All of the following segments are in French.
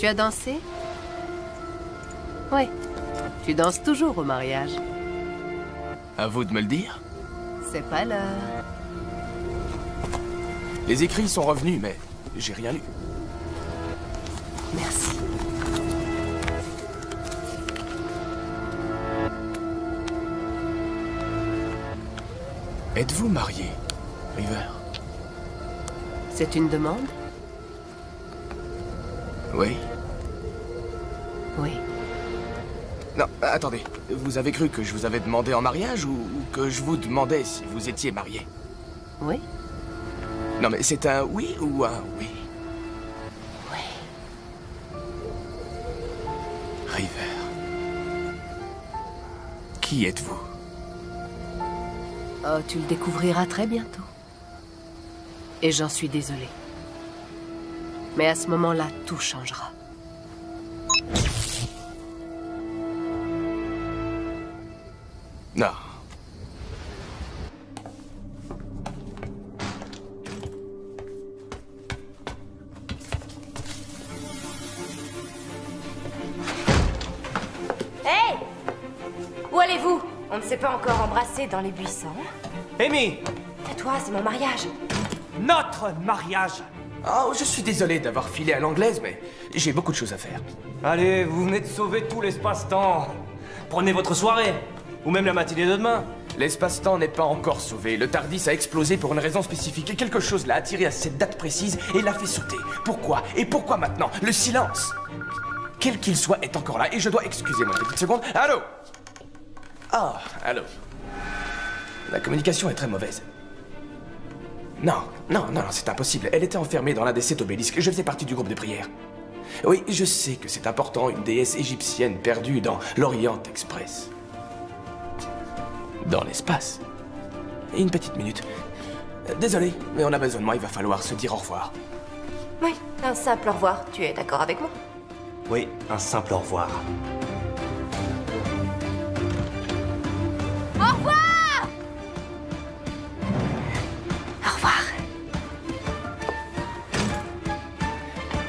Tu as dansé Oui. Tu danses toujours au mariage. À vous de me le dire. C'est pas l'heure. Les écrits sont revenus, mais j'ai rien lu. Merci. Êtes-vous marié, River? C'est une demande? Oui. Oui. Non, attendez. Vous avez cru que je vous avais demandé en mariage ou que je vous demandais si vous étiez marié? Oui Non, mais c'est un oui ou un oui? Oui. River. Qui êtes-vous? Oh, tu le découvriras très bientôt. Et j'en suis désolée. Mais à ce moment-là, tout changera. Non. Hey Où allez-vous? On ne s'est pas encore embrassé dans les buissons. Amy Tais-toi, c'est mon mariage. Notre mariage Oh, je suis désolé d'avoir filé à l'anglaise, mais j'ai beaucoup de choses à faire. Allez, vous venez de sauver tout l'espace-temps. Prenez votre soirée. Ou même la matinée de demain. L'espace-temps n'est pas encore sauvé. Le Tardis a explosé pour une raison spécifique et quelque chose l'a attiré à cette date précise et l'a fait sauter. Pourquoi Et pourquoi maintenant? Le silence Quel qu'il soit est encore là et je dois... Excusez-moi une petite seconde. Allô? Ah, allô La communication est très mauvaise. Non, non, non, non, c'est impossible. Elle était enfermée dans l'un des sept obélisques. Je faisais partie du groupe de prière. Oui, je sais que c'est important, une déesse égyptienne perdue dans l'Orient Express. Dans l'espace. Une petite minute. Désolé, mais on a besoin de moi, il va falloir se dire au revoir. Oui, un simple au revoir. Tu es d'accord avec moi? Oui, un simple au revoir.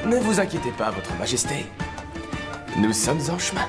Ne vous inquiétez pas, Votre Majesté. Nous sommes en chemin.